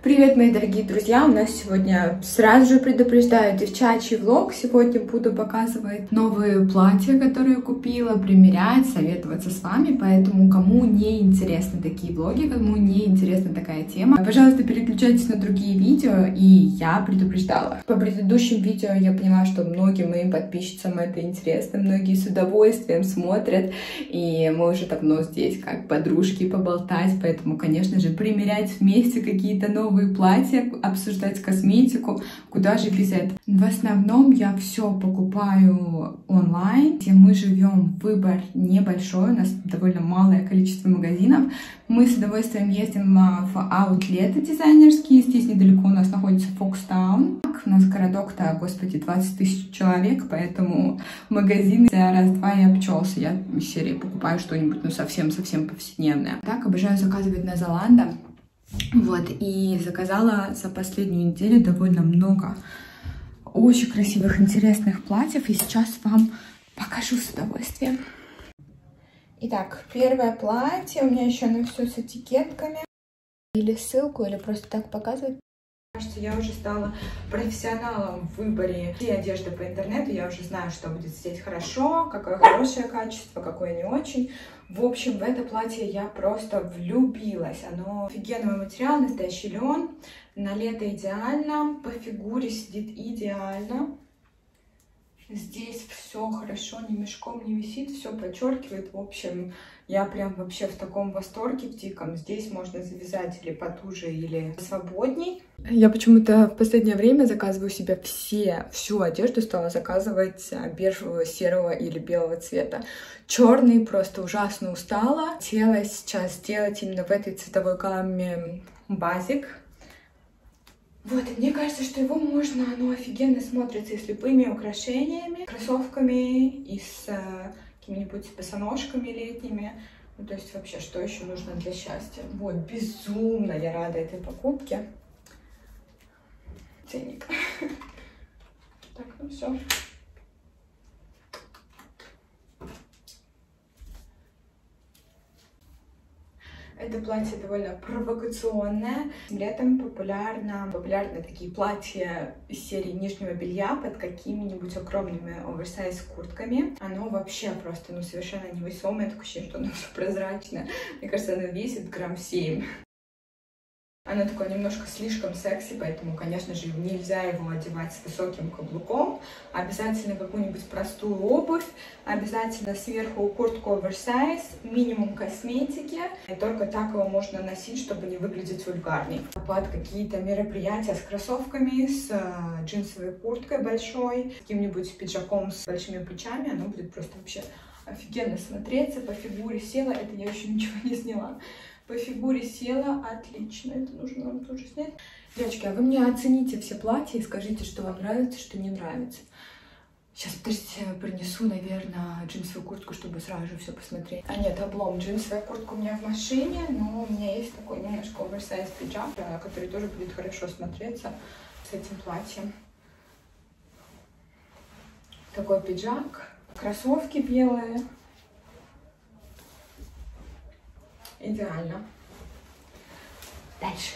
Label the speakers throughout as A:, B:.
A: Привет, мои дорогие друзья! У нас сегодня сразу же предупреждаю девчачий влог. Сегодня буду показывать новые платья, которые купила, примерять, советоваться с вами. Поэтому, кому не интересны такие влоги, кому не интересна такая тема, пожалуйста, переключайтесь на другие видео. И я предупреждала. По предыдущим видео я поняла, что многим моим подписчицам это интересно. Многие с удовольствием смотрят. И мы уже давно здесь как подружки поболтать. Поэтому, конечно же, примерять вместе какие-то новые новые платья, обсуждать косметику, куда же без этого. В основном я все покупаю онлайн, где мы живем, выбор небольшой, у нас довольно малое количество магазинов. Мы с удовольствием ездим в аутлеты дизайнерские, здесь недалеко у нас находится Фокстаун. У нас городок-то, господи, 20 тысяч человек, поэтому магазин за раз-два и обчелся. Я в серии покупаю что-нибудь, ну, совсем-совсем повседневное. Так, обожаю заказывать на Золанда. Вот, и заказала за последнюю неделю довольно много очень красивых, интересных платьев. И сейчас вам покажу с удовольствием. Итак, первое платье. У меня еще оно все с этикетками. Или ссылку, или просто так показывать. Кажется, я уже стала профессионалом в выборе одежды по интернету. Я уже знаю, что будет здесь хорошо, какое хорошее качество, какое не очень. В общем, в это платье я просто влюбилась. Оно офигенного материала, настоящий лен. На лето идеально, по фигуре сидит идеально. Здесь все хорошо, ни мешком не висит, все подчеркивает. В общем, я прям вообще в таком восторге в диком. Здесь можно завязать или потуже, или свободней. Я почему-то в последнее время заказываю себе все, всю одежду стала заказывать а, бежевого, серого или белого цвета. Черный просто ужасно устала. Хотела сейчас сделать именно в этой цветовой гамме базик вот, и мне кажется, что его можно, оно офигенно смотрится и с любыми украшениями, кроссовками, и с э, какими-нибудь босоножками летними. Ну, то есть вообще, что еще нужно для счастья? Вот, безумно я рада этой покупке. Ценник. Так, ну все. Это платье довольно провокационное. Летом популярно, популярны такие платья из серии нижнего белья под какими-нибудь огромными оверсайз куртками. Оно вообще просто, ну, совершенно невесомое, такое ощущение, что оно все прозрачное. Мне кажется, оно весит грамм 7. Оно такое немножко слишком секси, поэтому, конечно же, нельзя его одевать с высоким каблуком. Обязательно какую-нибудь простую обувь, обязательно сверху куртку оверсайз, минимум косметики. И только так его можно носить, чтобы не выглядеть вульгарней. Под какие-то мероприятия с кроссовками, с э, джинсовой курткой большой, каким-нибудь пиджаком с большими плечами, оно будет просто вообще офигенно смотреться. По фигуре села, это я еще ничего не сняла. По фигуре села, отлично, это нужно вам тоже снять. Девочки, а вы мне оцените все платья и скажите, что вам нравится, что не нравится. Сейчас, подождите, принесу, наверное, джинсовую куртку, чтобы сразу же все посмотреть. А нет, облом. Джинсовая куртка у меня в машине, но у меня есть такой немножко оверсайз пиджак, который тоже будет хорошо смотреться с этим платьем. Такой пиджак. Кроссовки белые. Идеально. Дальше.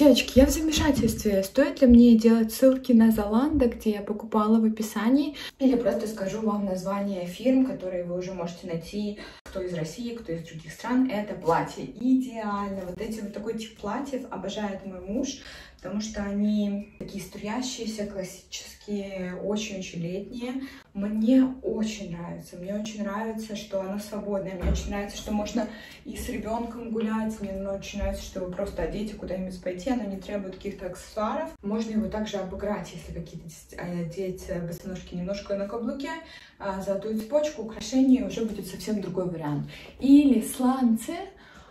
A: Девочки, я в замешательстве. Стоит ли мне делать ссылки на Золанда, где я покупала в описании? Или просто скажу вам название фирм, которые вы уже можете найти, кто из России, кто из других стран. Это платье. Идеально. Вот эти вот такой тип платьев обожает мой муж потому что они такие струящиеся, классические, очень-очень летние. Мне очень нравится, мне очень нравится, что оно свободное, мне очень нравится, что можно и с ребенком гулять, мне очень нравится, что вы просто одеть куда-нибудь пойти, оно не требует каких-то аксессуаров. Можно его также обыграть, если какие-то одеть босоножки немножко на каблуке, а золотую цепочку, украшение, уже будет совсем другой вариант. Или сланцы,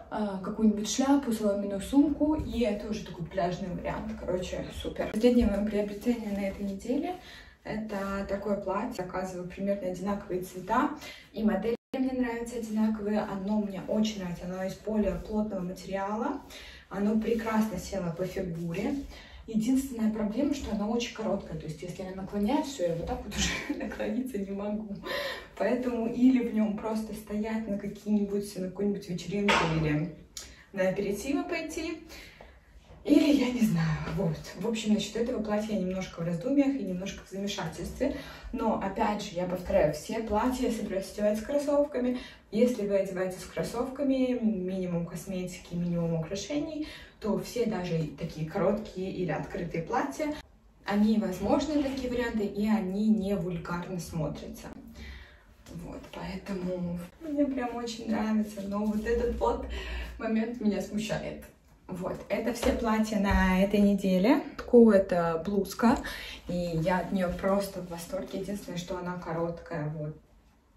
A: какую-нибудь шляпу, соломенную сумку, и это уже такой пляжный вариант. Короче, супер. Последнее мое приобретение на этой неделе это такое платье. Заказываю примерно одинаковые цвета, и модели мне нравятся одинаковые. Оно мне очень нравится, оно из более плотного материала. Оно прекрасно село по фигуре. Единственная проблема, что она очень короткая. То есть, если я наклоняюсь, все, я вот так вот уже наклониться не могу. Поэтому или в нем просто стоять на какие-нибудь, на какую-нибудь вечеринку или на аперитивы пойти. Или, я не знаю, вот. В общем, насчет этого платья я немножко в раздумьях и немножко в замешательстве. Но, опять же, я повторяю, все платья я собираюсь одевать с кроссовками. Если вы одеваете с кроссовками, минимум косметики, минимум украшений, то все даже такие короткие или открытые платья, они возможны, такие варианты, и они не вульгарно смотрятся. Вот, поэтому мне прям очень нравится, но вот этот вот момент меня смущает. Вот, это все платья на этой неделе. Ку это блузка, и я от нее просто в восторге. Единственное, что она короткая, вот,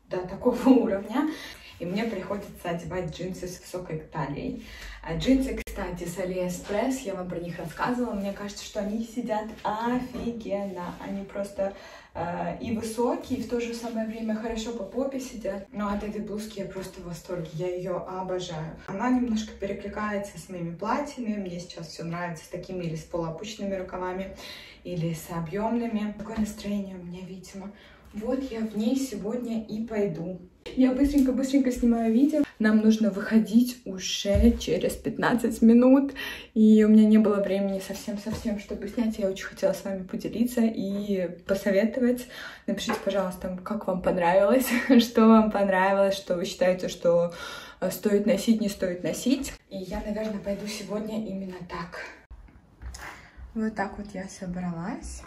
A: до такого уровня. И мне приходится одевать джинсы с высокой талией. А джинсы, кстати, с Алиэкспресс, я вам про них рассказывала. Мне кажется, что они сидят офигенно. Они просто э, и высокие, и в то же самое время хорошо по попе сидят. Но от этой блузки я просто в восторге. Я ее обожаю. Она немножко перекликается с моими платьями. Мне сейчас все нравится с такими или с полуопущенными рукавами, или с объемными. Такое настроение у меня, видимо. Вот я в ней сегодня и пойду. Я быстренько-быстренько снимаю видео. Нам нужно выходить уже через 15 минут. И у меня не было времени совсем-совсем, чтобы снять. Я очень хотела с вами поделиться и посоветовать. Напишите, пожалуйста, как вам понравилось, что вам понравилось, что вы считаете, что э, стоит носить, не стоит носить. И я, наверное, пойду сегодня именно так. Вот так вот я собралась.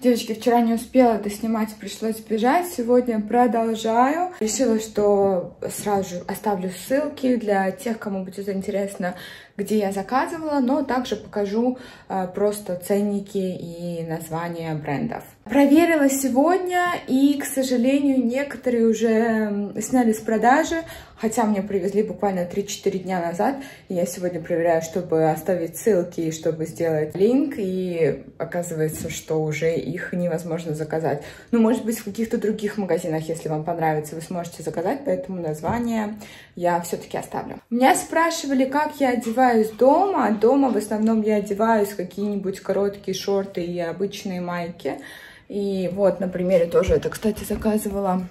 A: Девочки, вчера не успела это снимать, пришлось бежать. Сегодня продолжаю. Решила, что сразу же оставлю ссылки для тех, кому будет интересно, где я заказывала, но также покажу э, просто ценники и названия брендов. Проверила сегодня, и, к сожалению, некоторые уже сняли с продажи, хотя мне привезли буквально 3-4 дня назад. Я сегодня проверяю, чтобы оставить ссылки, чтобы сделать линк, и оказывается, что уже их невозможно заказать. Ну, может быть, в каких-то других магазинах, если вам понравится, вы сможете заказать, поэтому название я все-таки оставлю. Меня спрашивали, как я одеваюсь дома. Дома в основном я одеваюсь какие-нибудь короткие шорты и обычные майки. И вот на примере тоже это, кстати, заказывала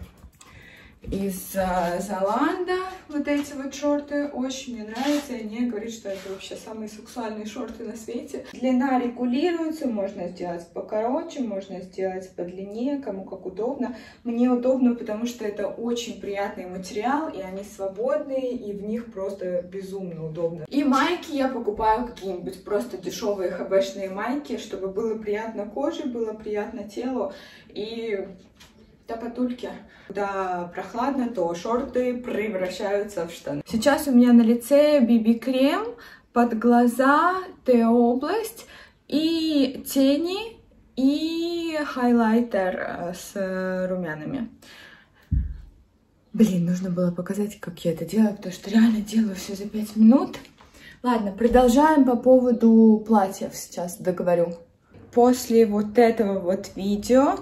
A: из uh, Золанда. Вот эти вот шорты очень мне нравятся. И они говорят, что это вообще самые сексуальные шорты на свете. Длина регулируется, можно сделать покороче, можно сделать подлиннее, кому как удобно. Мне удобно, потому что это очень приятный материал, и они свободные, и в них просто безумно удобно. И майки я покупаю какие-нибудь просто дешевые хбшные майки, чтобы было приятно коже, было приятно телу, и до потульки. Когда прохладно, то шорты превращаются в штаны. Сейчас у меня на лице BB-крем под глаза, Т-область и тени и хайлайтер э, с румянами. Блин, нужно было показать, как я это делаю, потому что реально делаю все за 5 минут. Ладно, продолжаем по поводу платьев сейчас договорю. После вот этого вот видео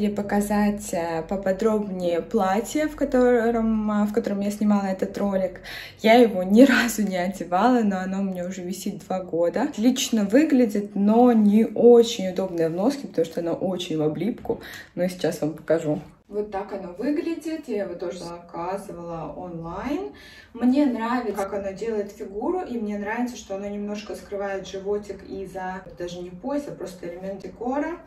A: или показать э, поподробнее платье, в котором, э, в котором я снимала этот ролик. Я его ни разу не одевала, но оно у меня уже висит два года. Отлично выглядит, но не очень удобное в носке, потому что оно очень в облипку. Но сейчас вам покажу. Вот так оно выглядит. Я его тоже заказывала онлайн. Мне нравится, как оно делает фигуру, и мне нравится, что оно немножко скрывает животик из-за даже не пояса, просто элемент декора.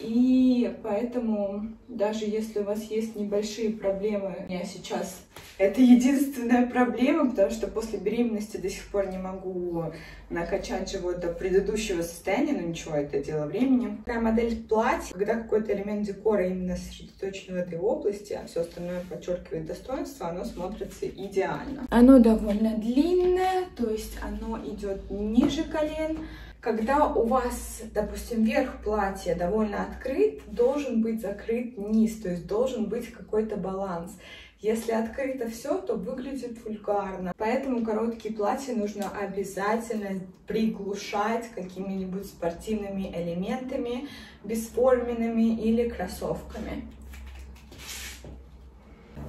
A: И поэтому, даже если у вас есть небольшие проблемы, я сейчас это единственная проблема, потому что после беременности до сих пор не могу накачать живот до предыдущего состояния, но ничего, это дело времени. Такая модель платья, когда какой-то элемент декора именно сосредоточен в этой области, а все остальное подчеркивает достоинство, оно смотрится идеально. Оно довольно длинное, то есть оно идет ниже колен, когда у вас, допустим, верх платья довольно открыт, должен быть закрыт низ, то есть должен быть какой-то баланс. Если открыто все, то выглядит вульгарно. Поэтому короткие платья нужно обязательно приглушать какими-нибудь спортивными элементами, бесформенными или кроссовками.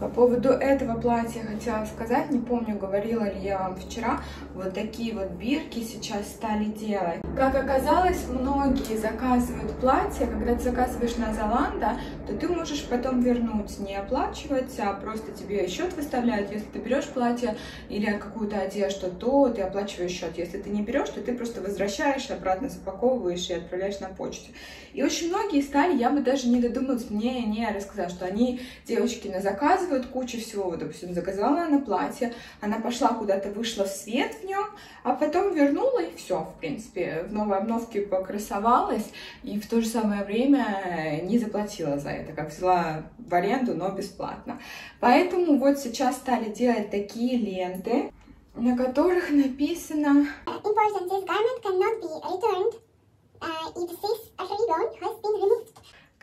A: По поводу этого платья хотела сказать, не помню, говорила ли я вам вчера, вот такие вот бирки сейчас стали делать. Как оказалось, многие заказывают платья, когда ты заказываешь на Золанда, то ты можешь потом вернуть, не оплачивать, а просто тебе счет выставляют. Если ты берешь платье или какую-то одежду, то ты оплачиваешь счет. Если ты не берешь, то ты просто возвращаешь, обратно запаковываешь и отправляешь на почту. И очень многие стали, я бы даже не додумалась, мне не рассказать, что они, девочки, на заказывают кучу всего. Вот, допустим, заказала она платье, она пошла куда-то, вышла в свет в нем, а потом вернула и все, в принципе, в новой обновке покрасовалась и в то же самое время не заплатила за это, как взяла в аренду, но бесплатно. Поэтому вот сейчас стали делать такие ленты, на которых написано
B: uh.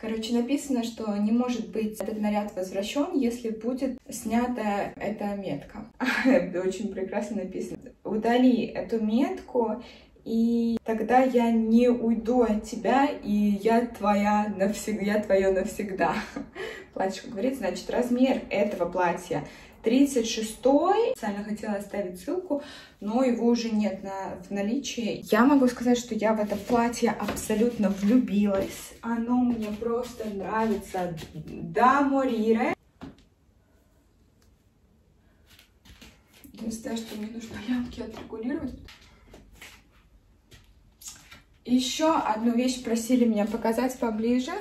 A: Короче, написано, что не может быть этот наряд возвращен, если будет снята эта метка. Очень прекрасно написано. Удали эту метку, и тогда я не уйду от тебя, и я твоя навсегда, я твое навсегда. Платье, говорит, значит, размер этого платья 36-й. Специально хотела оставить ссылку, но его уже нет на, в наличии. Я могу сказать, что я в это платье абсолютно влюбилась. Оно мне просто нравится до морире. Единственное, что мне нужно лямки отрегулировать. Еще одну вещь просили меня показать поближе.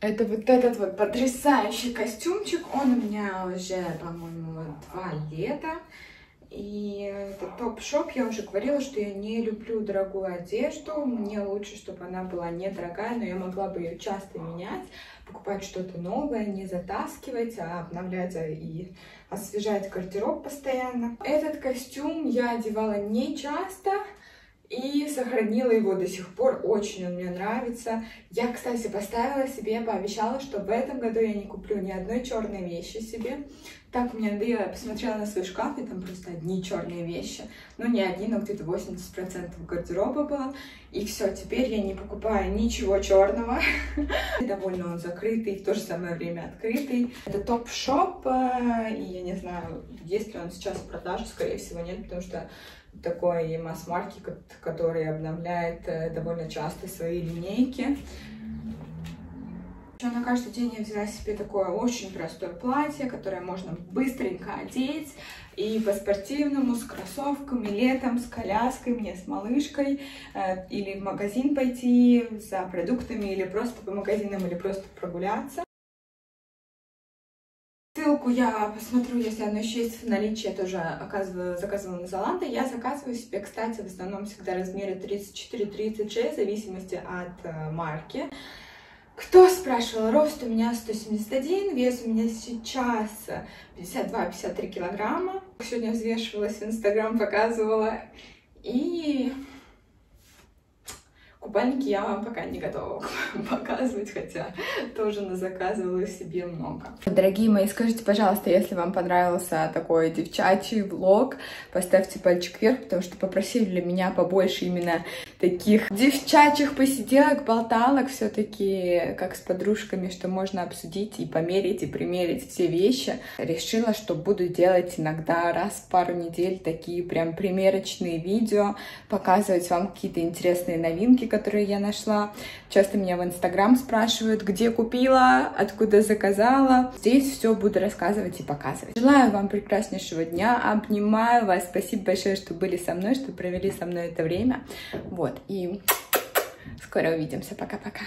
A: Это вот этот вот потрясающий костюмчик. Он у меня уже, по-моему, два лета. И это топ-шоп. Я уже говорила, что я не люблю дорогую одежду. Мне лучше, чтобы она была недорогая, но я могла бы ее часто менять, покупать что-то новое, не затаскивать, а обновлять и освежать гардероб постоянно. Этот костюм я одевала не часто, и сохранила его до сих пор. Очень он мне нравится. Я, кстати, поставила себе, пообещала, что в этом году я не куплю ни одной черной вещи себе. Так мне надоело, я посмотрела на свой шкаф, и там просто одни черные вещи. Ну, не одни, но где-то 80% гардероба было. И все, теперь я не покупаю ничего черного. Довольно он закрытый, в то же самое время открытый. Это топ-шоп, э, и я не знаю, есть ли он сейчас в продаже, скорее всего нет, потому что такой масс-маркет, который обновляет э, довольно часто свои линейки. Еще на каждый день я взяла себе такое очень простое платье, которое можно быстренько одеть и по-спортивному, с кроссовками, летом, с коляской, мне с малышкой, э, или в магазин пойти за продуктами, или просто по магазинам, или просто прогуляться. Я посмотрю, если она еще есть в наличии, я тоже оказываю, заказывала на Золото. Я заказываю себе, кстати, в основном всегда размеры 34-36, в зависимости от э, марки. Кто спрашивал, рост у меня 171, вес у меня сейчас 52-53 килограмма. Сегодня взвешивалась в Инстаграм, показывала. И Купальники я вам пока не готова показывать, хотя тоже заказывала себе много. Дорогие мои, скажите, пожалуйста, если вам понравился такой девчачий влог, поставьте пальчик вверх, потому что попросили меня побольше именно таких девчачьих посиделок, болталок, все-таки как с подружками, что можно обсудить и померить, и примерить все вещи. Решила, что буду делать иногда раз в пару недель такие прям примерочные видео, показывать вам какие-то интересные новинки, которые я нашла. Часто меня в Инстаграм спрашивают, где купила, откуда заказала. Здесь все буду рассказывать и показывать. Желаю вам прекраснейшего дня, обнимаю вас, спасибо большое, что были со мной, что провели со мной это время. Вот, и скоро увидимся, пока-пока.